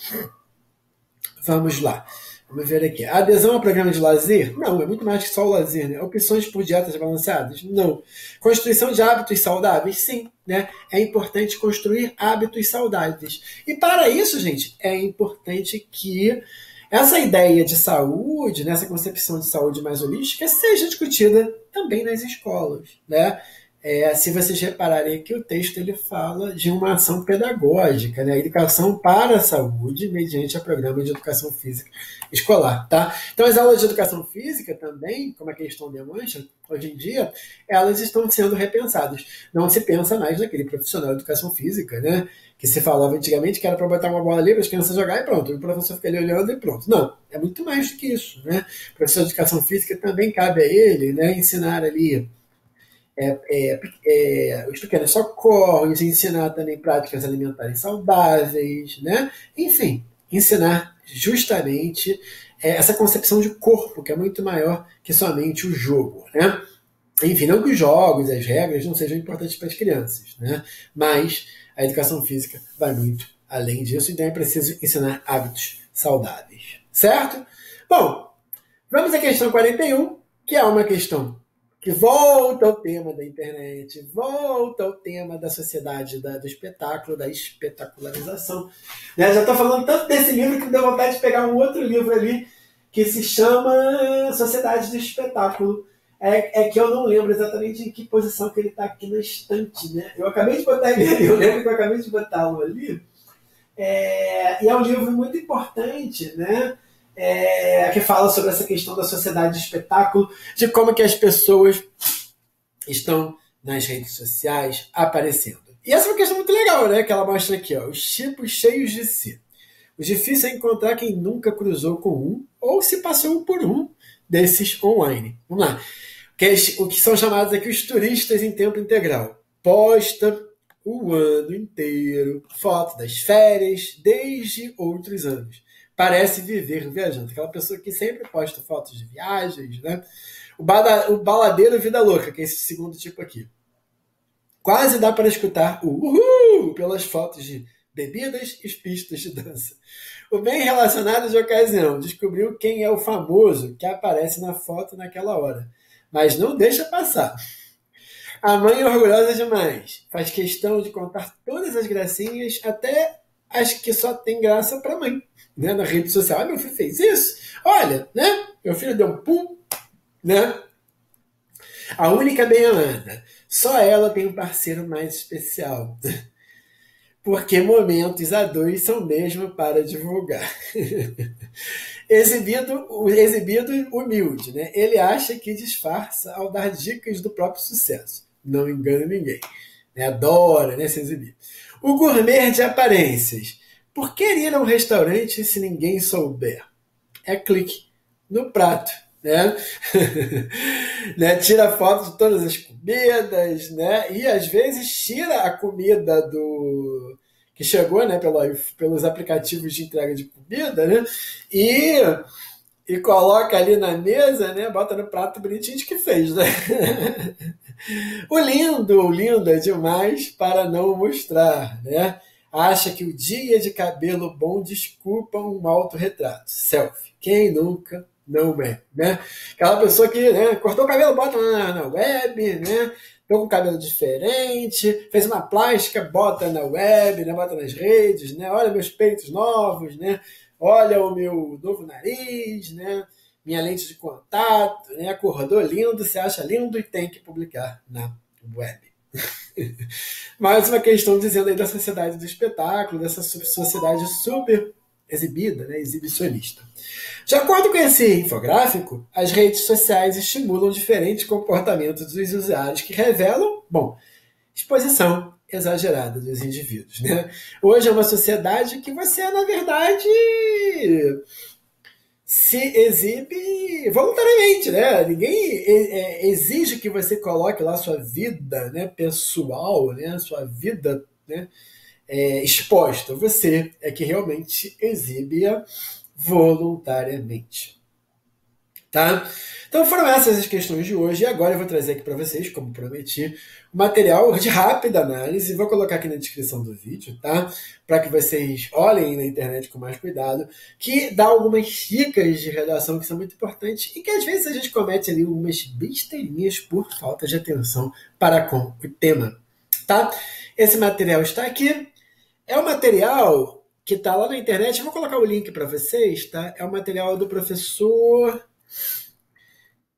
Vamos lá. Vamos ver aqui. adesão ao programa de lazer? Não, é muito mais que só o lazer, né? Opções por dietas balanceadas? Não. Construção de hábitos saudáveis? Sim, né? É importante construir hábitos saudáveis. E para isso, gente, é importante que essa ideia de saúde, nessa né, concepção de saúde mais holística, seja discutida também nas escolas, né? É, se vocês repararem aqui, o texto ele fala de uma ação pedagógica, né? educação para a saúde, mediante o programa de educação física escolar. Tá? Então, as aulas de educação física também, como a questão demonstra, hoje em dia, elas estão sendo repensadas. Não se pensa mais naquele profissional de educação física, né? que se falava antigamente que era para botar uma bola ali para as crianças jogar e pronto, o professor fica ali olhando e pronto. Não, é muito mais do que isso. Né? O professor de educação física também cabe a ele né, ensinar ali é, é, é, os pequenos socorros, ensinar também práticas alimentares saudáveis, né? Enfim, ensinar justamente é, essa concepção de corpo, que é muito maior que somente o jogo, né? Enfim, não que os jogos, as regras não sejam importantes para as crianças, né? Mas a educação física vai muito além disso, então é preciso ensinar hábitos saudáveis, certo? Bom, vamos à questão 41, que é uma questão que volta ao tema da internet, volta ao tema da sociedade, da, do espetáculo, da espetacularização. Né? Já estou falando tanto desse livro que me deu vontade de pegar um outro livro ali que se chama Sociedade do Espetáculo. É, é que eu não lembro exatamente em que posição que ele está aqui na estante. Né? Eu acabei de botar ele ali, (laughs) eu lembro que eu acabei de botá-lo ali. É, e é um livro muito importante, né? É, que fala sobre essa questão da sociedade de espetáculo, de como que as pessoas estão nas redes sociais aparecendo. E essa é uma questão muito legal, né? Que ela mostra aqui, ó, os tipos cheios de si. O difícil é encontrar quem nunca cruzou com um ou se passou por um desses online. Vamos lá. O que são chamados aqui os turistas em tempo integral. Posta o ano inteiro foto das férias desde outros anos parece viver viajando. Aquela pessoa que sempre posta fotos de viagens, né? O, o baladeiro vida louca, que é esse segundo tipo aqui. Quase dá para escutar o uhul pelas fotos de bebidas e pistas de dança. O bem relacionado de ocasião descobriu quem é o famoso que aparece na foto naquela hora, mas não deixa passar. A mãe é orgulhosa demais, faz questão de contar todas as gracinhas, até as que só tem graça para mãe né, na rede social. Ah, meu filho fez isso? Olha, né? Meu filho deu um pum, né? A única bem-amada. Só ela tem um parceiro mais especial. Porque momentos a dois são mesmo para divulgar. (laughs) exibido, exibido humilde, né? Ele acha que disfarça ao dar dicas do próprio sucesso. Não engana ninguém. Né? Adora né, se exibir. O gourmet de aparências por que ir a um restaurante se ninguém souber? É clique no prato, né? (laughs) né? Tira foto de todas as comidas, né? E às vezes tira a comida do que chegou, né? Pelo, pelos aplicativos de entrega de comida, né? E e coloca ali na mesa, né? Bota no prato bonitinho de que fez, né? (laughs) o lindo, o lindo é demais para não mostrar, né? acha que o dia de cabelo bom desculpa um autorretrato. Selfie. Quem nunca não é, né? Aquela pessoa que né, cortou o cabelo, bota na, na web, né? Tô com cabelo diferente, fez uma plástica, bota na web, né? bota nas redes, né? Olha meus peitos novos, né? Olha o meu novo nariz, né? Minha lente de contato, né? Acordou lindo, você acha lindo e tem que publicar na web. (laughs) Mais uma questão dizendo aí da sociedade do espetáculo, dessa sociedade super exibida, né, exibicionista. De acordo com esse infográfico, as redes sociais estimulam diferentes comportamentos dos usuários que revelam, bom, exposição exagerada dos indivíduos. Né? Hoje é uma sociedade que você, na verdade, se exibe voluntariamente, né? Ninguém é, exige que você coloque lá sua vida né, pessoal, né, sua vida né, é, exposta. Você é que realmente exibe-a voluntariamente. Tá? Então foram essas as questões de hoje e agora eu vou trazer aqui para vocês, como prometi, material de rápida análise, vou colocar aqui na descrição do vídeo, tá? Para que vocês olhem na internet com mais cuidado, que dá algumas dicas de redação que são muito importantes e que às vezes a gente comete ali algumas besteirinhas por falta de atenção para com o tema, tá? Esse material está aqui. É um material que está lá na internet, eu vou colocar o link para vocês, tá? É o material do professor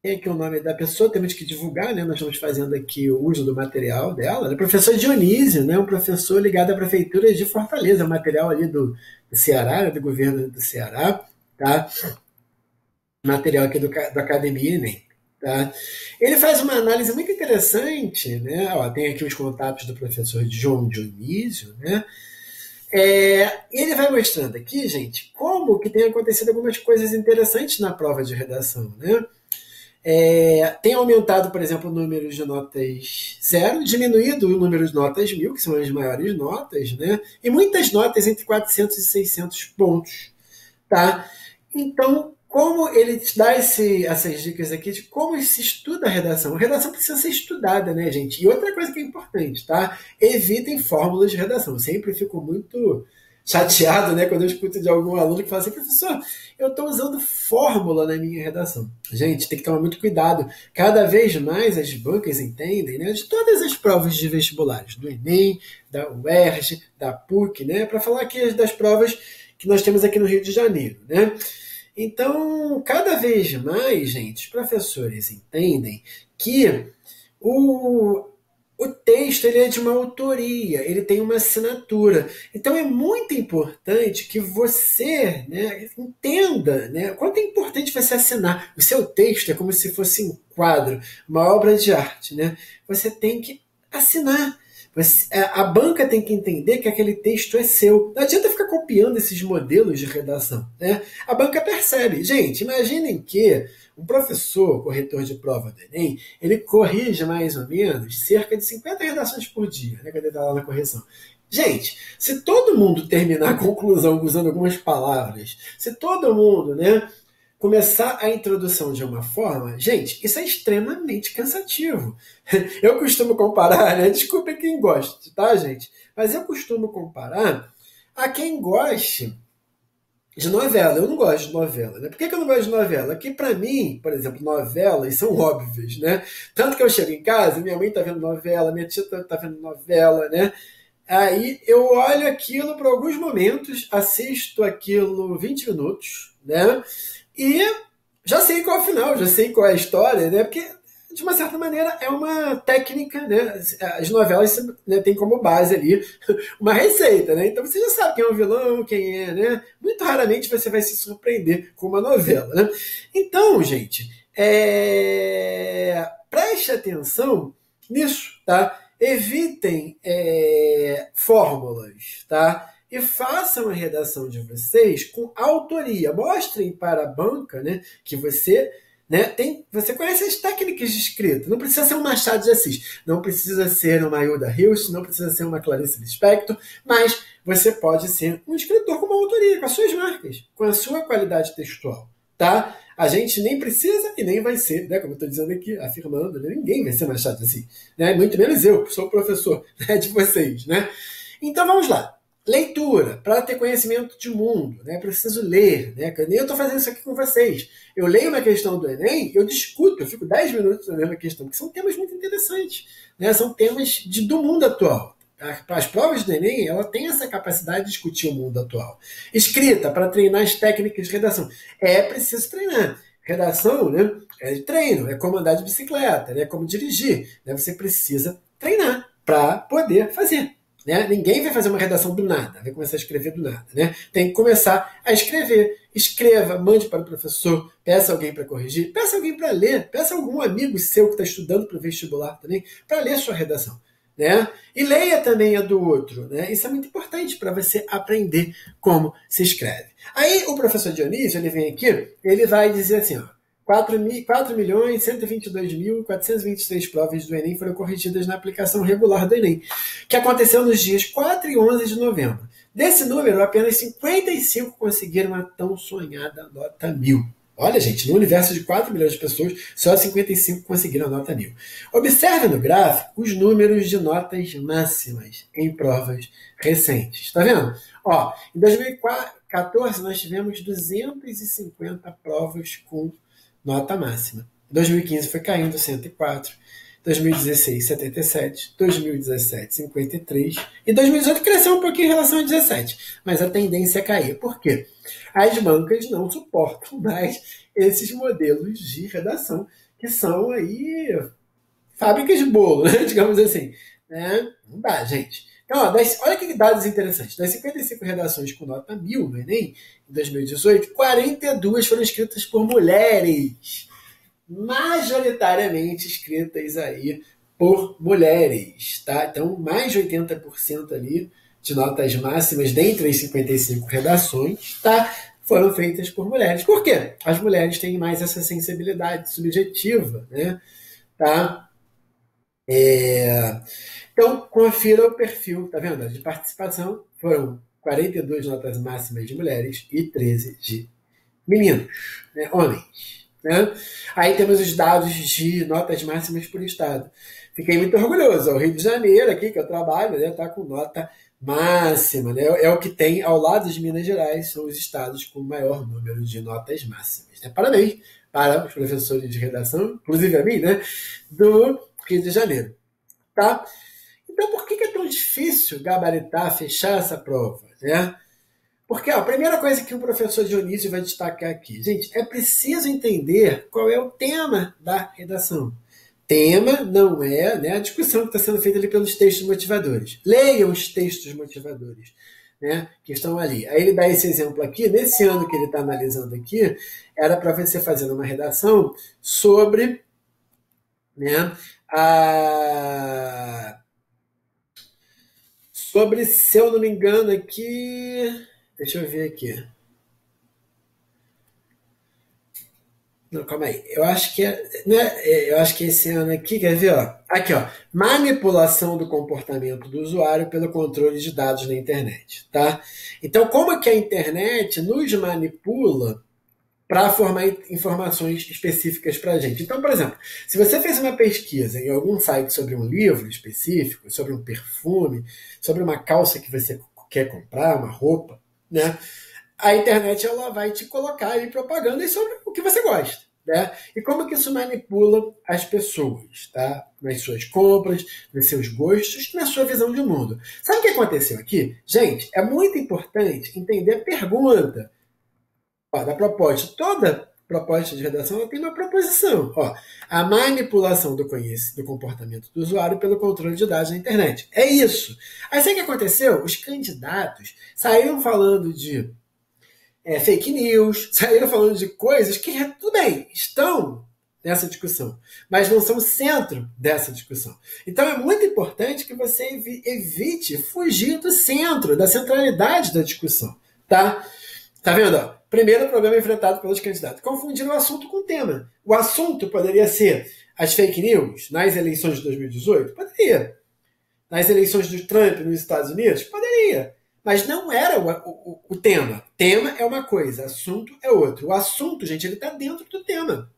tem aqui o nome da pessoa, temos que divulgar, né? Nós estamos fazendo aqui o uso do material dela. Né? Professor Dionísio, né? um professor ligado à Prefeitura de Fortaleza, material ali do, do Ceará, né? do governo do Ceará, tá? Material aqui do, do Academia Enem. Tá? Ele faz uma análise muito interessante, né? Ó, tem aqui os contatos do professor João Dionísio, né? É, ele vai mostrando aqui, gente, como que tem acontecido algumas coisas interessantes na prova de redação, né? É, tem aumentado, por exemplo, o número de notas zero, diminuído o número de notas mil, que são as maiores notas, né? E muitas notas entre 400 e 600 pontos, tá? Então, como ele dá esse, essas dicas aqui de como se estuda a redação. A redação precisa ser estudada, né, gente? E outra coisa que é importante, tá? Evitem fórmulas de redação. Eu sempre fico muito chateado, né, quando eu escuto de algum aluno que fala assim, professor, eu estou usando fórmula na minha redação. Gente, tem que tomar muito cuidado. Cada vez mais as bancas entendem, né, de todas as provas de vestibulares, do Enem, da UERJ, da PUC, né, para falar aqui das provas que nós temos aqui no Rio de Janeiro, né. Então, cada vez mais, gente, os professores entendem que o, o texto ele é de uma autoria, ele tem uma assinatura. Então é muito importante que você né, entenda né, quanto é importante você assinar. O seu texto é como se fosse um quadro, uma obra de arte. Né? Você tem que assinar. Você, é, a banca tem que entender que aquele texto é seu. Não adianta ficar copiando esses modelos de redação. Né? A banca percebe. Gente, imaginem que um professor, corretor de prova do Enem, ele corrige mais ou menos cerca de 50 redações por dia, né, quando ele está lá na correção. Gente, se todo mundo terminar a conclusão usando algumas palavras, se todo mundo né, começar a introdução de uma forma, gente, isso é extremamente cansativo. (laughs) Eu costumo comparar, né? Desculpe quem gosta, tá, gente? Mas eu costumo comparar a quem goste de novela. Eu não gosto de novela. Né? Por que, eu não gosto de novela? Porque, para mim, por exemplo, novelas são óbvias. Né? Tanto que eu chego em casa, minha mãe está vendo novela, minha tia está tá vendo novela, né? Aí eu olho aquilo por alguns momentos, assisto aquilo 20 minutos, né? E já sei qual é o final, já sei qual é a história, né? Porque de uma certa maneira, é uma técnica, né? As novelas né, têm como base ali (laughs) uma receita, né? Então você já sabe quem é o vilão, quem é, né? Muito raramente você vai se surpreender com uma novela, né? Então, gente, é... preste atenção nisso, tá? Evitem é... fórmulas, tá? E façam a redação de vocês com autoria. Mostrem para a banca, né, que você né? Tem, você conhece as técnicas de escrita. Não precisa ser um Machado de Assis, não precisa ser uma Hilda Hilst, não precisa ser uma Clarice Lispector, mas você pode ser um escritor com uma autoria, com as suas marcas, com a sua qualidade textual. Tá? A gente nem precisa e nem vai ser, né? como eu estou dizendo aqui, afirmando, né? ninguém vai ser Machado de Assis. Né? Muito menos eu, que sou professor (laughs) né? de vocês. Né? Então vamos lá. Leitura, para ter conhecimento de mundo, né? Preciso ler, né? Eu estou fazendo isso aqui com vocês. Eu leio uma questão do Enem, eu discuto, eu fico 10 minutos na mesma questão, porque são temas muito interessantes, né? São temas de, do mundo atual. As provas do Enem, ela tem essa capacidade de discutir o mundo atual. Escrita, para treinar as técnicas de redação. É preciso treinar. Redação, né? É treino, é como andar de bicicleta, né? É como dirigir. Né? Você precisa treinar para poder fazer Né? Ninguém vai fazer uma redação do nada, vai começar a escrever do nada. Né? Tem que começar a escrever. Escreva, mande para o professor, peça alguém para corrigir, peça alguém para ler, peça algum amigo seu que está estudando para o vestibular também, para ler sua redação. Né? E leia também a do outro. Né? Isso é muito importante para você aprender como se escreve. Aí o professor Dionísio, ele vem aqui, ele vai dizer assim, ó, 4, mil, 4 milhões 122 mil 423 provas do Enem foram corrigidas na aplicação regular do Enem, que aconteceu nos dias 4 e 11 de novembro. Desse número, apenas 55 conseguiram a tão sonhada nota mil. Olha, gente, no universo de 4 milhões de pessoas, só 55 conseguiram a nota mil. Observe no gráfico os números de notas máximas em provas recentes. Está vendo? Ó, em 2014, nós tivemos 250 provas com nota máxima. 2015 foi caindo 104, 2016 77, 2017 53 e 2018 cresceu um pouquinho em relação a 17, mas a tendência é cair. Por quê? As bancas não suportam (laughs) mais esses modelos de redação que são aí fábricas de bolo, (laughs) né? digamos assim. Né? Não dá, gente. Então, das, olha que dados interessantes. Das 55 redações com nota 1000 no Enem, em 2018, 42 foram escritas por mulheres. Majoritariamente escritas aí por mulheres, tá? Então, mais de 80% ali de notas máximas dentre as 55 redações, tá? Foram feitas por mulheres. Por quê? As mulheres têm mais essa sensibilidade subjetiva, né? Tá? É... Então, confira o perfil, tá vendo? De participação foram 42 notas máximas de mulheres e 13 de meninos, né? homens. Né? Aí temos os dados de notas máximas por estado. Fiquei muito orgulhoso. O Rio de Janeiro, aqui que eu trabalho, está né, tá com nota máxima. Né? É o que tem ao lado de Minas Gerais, são os estados com maior número de notas máximas. Né? Parabéns para os professores de redação, inclusive a mim, né? do Rio de Janeiro. Tá? Então, por que é tão difícil gabaritar, fechar essa prova? Né? Porque ó, a primeira coisa que o professor Dionísio vai destacar aqui, gente, é preciso entender qual é o tema da redação. Tema não é né, a discussão que está sendo feita ali pelos textos motivadores. Leiam os textos motivadores né, que estão ali. Aí ele dá esse exemplo aqui, nesse ano que ele está analisando aqui, era para você fazer uma redação sobre né, a Sobre, se eu não me engano, aqui. Deixa eu ver aqui. Não, calma aí. Eu acho que é, né, eu acho que esse ano aqui, quer ver, ó? Aqui, ó. Manipulação do comportamento do usuário pelo controle de dados na internet, tá? Então, como que a internet nos manipula para formar informações específicas para a gente. Então, por exemplo, se você fez uma pesquisa em algum site sobre um livro específico, sobre um perfume, sobre uma calça que você quer comprar, uma roupa, né? A internet ela vai te colocar aí propaganda sobre o que você gosta. Né? E como que isso manipula as pessoas, tá? Nas suas compras, nos seus gostos, na sua visão de mundo. Sabe o que aconteceu aqui? Gente, é muito importante entender a pergunta ó, da proposta. Toda proposta de redação tem uma proposição. Ó, a manipulação do, do comportamento do usuário pelo controle de dados na internet. É isso. Aí sabe o que aconteceu? Os candidatos saíram falando de é, fake news, (laughs) saíram falando de coisas que, tudo bem, estão nessa discussão, mas não são o centro dessa discussão. Então é muito importante que você evite fugir do centro, da centralidade da discussão. Tá? Tá vendo? Primeiro problema enfrentado pelos candidatos: confundir o assunto com o tema. O assunto poderia ser as fake news nas eleições de 2018? Poderia. Nas eleições do Trump nos Estados Unidos? Poderia. Mas não era o, o, o tema. Tema é uma coisa, assunto é outro. O assunto, gente, ele está dentro do tema.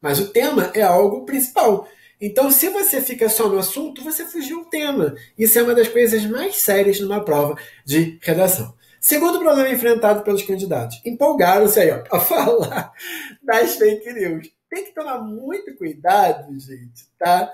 Mas o tema é algo principal. Então, se você fica só no assunto, você fugiu o tema. Isso é uma das coisas mais sérias numa prova de redação. Segundo problema enfrentado pelos candidatos, empolgaram-se aí para (laughs) falar das fake news. Tem que tomar muito cuidado, gente, tá?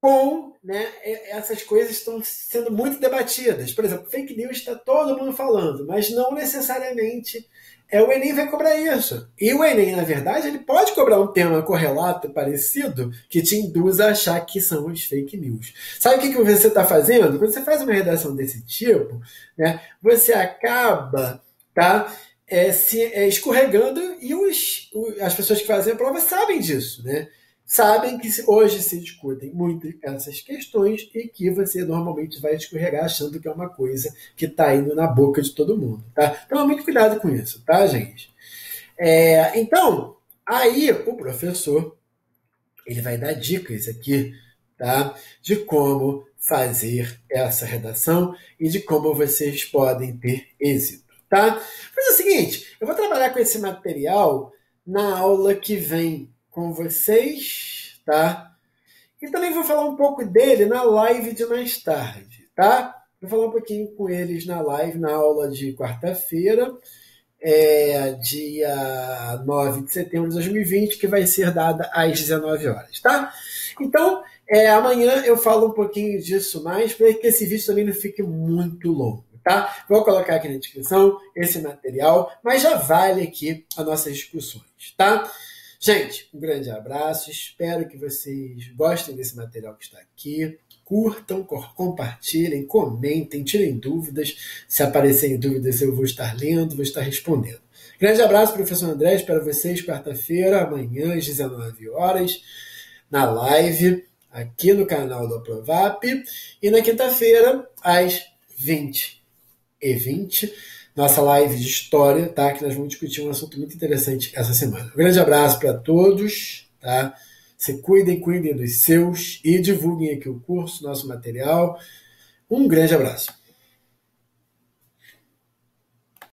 com né, essas coisas estão sendo muito debatidas. Por exemplo, fake news está todo mundo falando, mas não necessariamente é o Enem vai cobrar isso. E o Enem, na verdade, ele pode cobrar um tema correlato, parecido, que te induz a achar que são os fake news. Sabe o que, que você está fazendo? Quando você faz uma redação desse tipo, né, você acaba tá, é, se, é, escorregando e os, as pessoas que fazem a prova sabem disso. Né? Sabem que hoje se discutem muito essas questões e que você normalmente vai escorregar achando que é uma coisa que está indo na boca de todo mundo, tá? Então, muito cuidado com isso, tá, gente? É, então, aí o professor ele vai dar dicas aqui, tá? De como fazer essa redação e de como vocês podem ter êxito, tá? Mas é o seguinte, eu vou trabalhar com esse material na aula que vem, com vocês, tá? E também vou falar um pouco dele na live de mais tarde, tá? Vou falar um pouquinho com eles na live, na aula de quarta-feira, é, dia 9 de setembro de 2020, que vai ser dada às 19 horas, tá? Então, é, amanhã eu falo um pouquinho disso mais, para que esse vídeo também não fique muito longo, tá? Vou colocar aqui na descrição esse material, mas já vale aqui as nossas discussões, tá? Gente, um grande abraço. Espero que vocês gostem desse material que está aqui. Curtam, compartilhem, comentem, tirem dúvidas. Se aparecerem dúvidas, eu vou estar lendo, vou estar respondendo. Grande abraço, professor André. Espero vocês quarta-feira, amanhã, às 19 horas, na live, aqui no canal do Aprovap. E na quinta-feira, às 20 e 20 nossa live de história, tá? Que nós vamos discutir um assunto muito interessante essa semana. Um grande abraço para todos, tá? Se cuidem, cuidem dos seus e divulguem aqui o curso, nosso material. Um grande abraço.